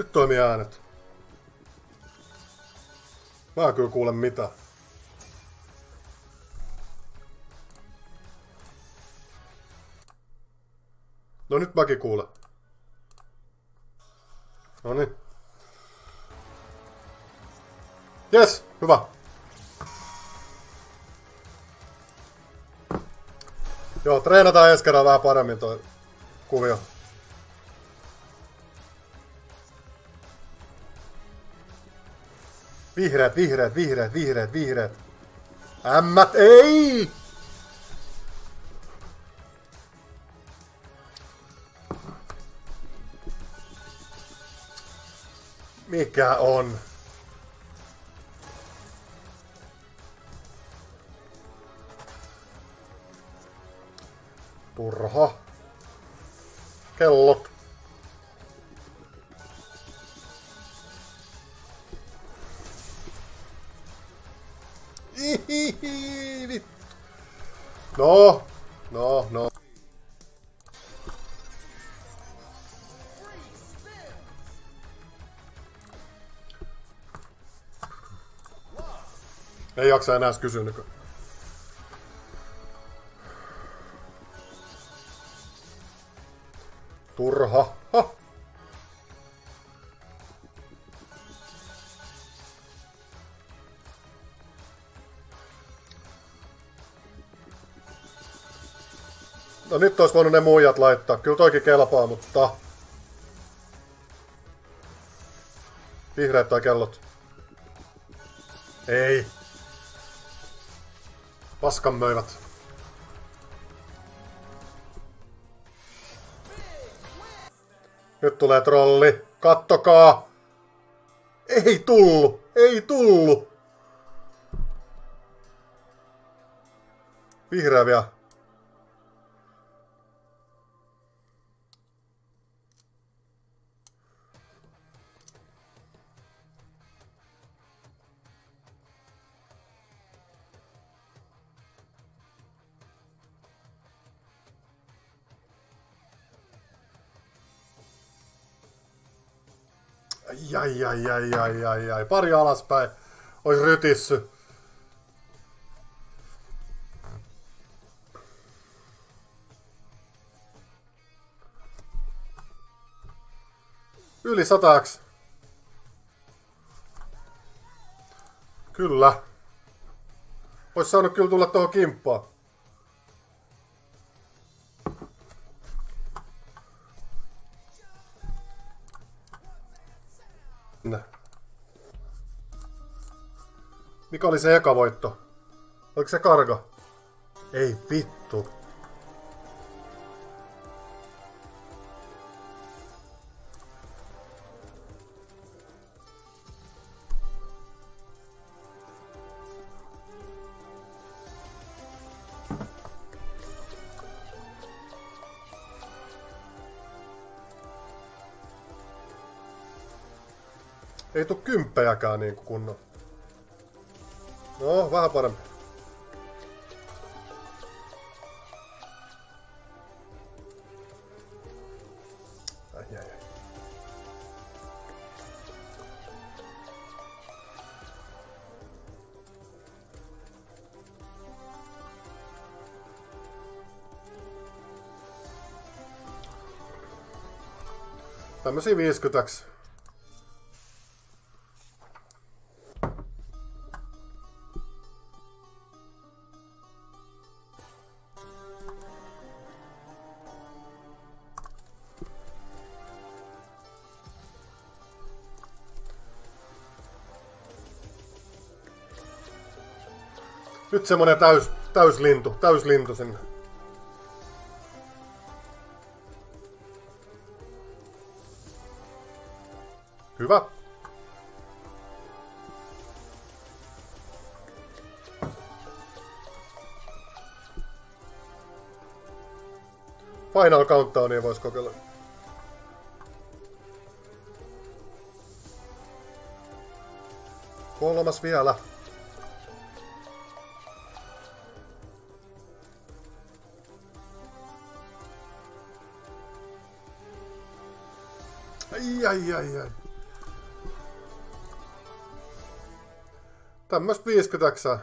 Nyt toimii äänet. Mä en kyllä kuule mitä. No nyt mäkin kuulen. No niin. Jes, hyvä. Joo, treenataan ensi kerran vähän paremmin toi kuvio. Vihreät, vihreät, vihreät, vihreät, vihreät. Ämmät, ei! Mikä on? Turha. Kellot. No, no, no. Ei jaksa enää kysyä nykyään. Turha. Ha. No nyt olisi voinut ne muijat laittaa. Kyllä toikin kelpaa, mutta... Vihreät tai kellot. Ei. Paskan möivät. Nyt tulee trolli. Kattokaa. Ei tullu. Ei tullu. Vihreä vielä. Ai, ai, ai, ai, ai, ai. Pari alaspäin. Ois rytissy. Yli sataks. Kyllä. Ois saanut kyllä tulla tuohon kimppaan. Mikä oli se eka voitto? Oliko se karga? Ei vittu. Ei tuu kymppejäkään niinku kunnon. No, vähän parempi. Tämmösiä 50 Nyt semmonen täys, täyslintu, täyslintu sinne. Hyvä. Final countdownia vois kokeilla. Kolmas vielä. Ai, ai, ai, ai. Tämmöistä 50